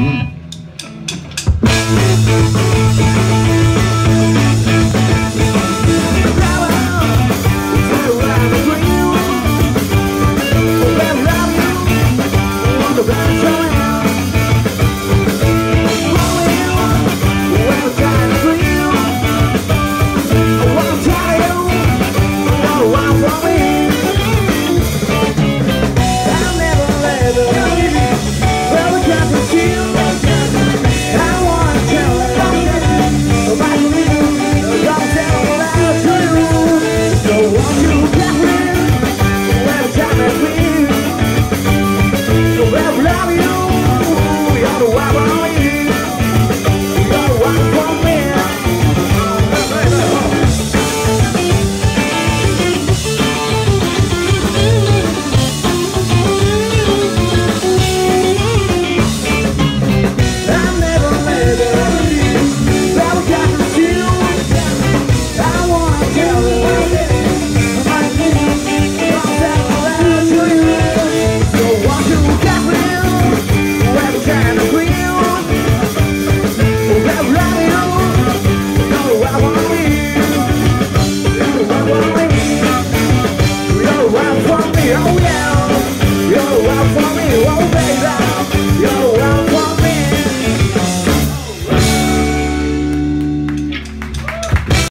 love you're the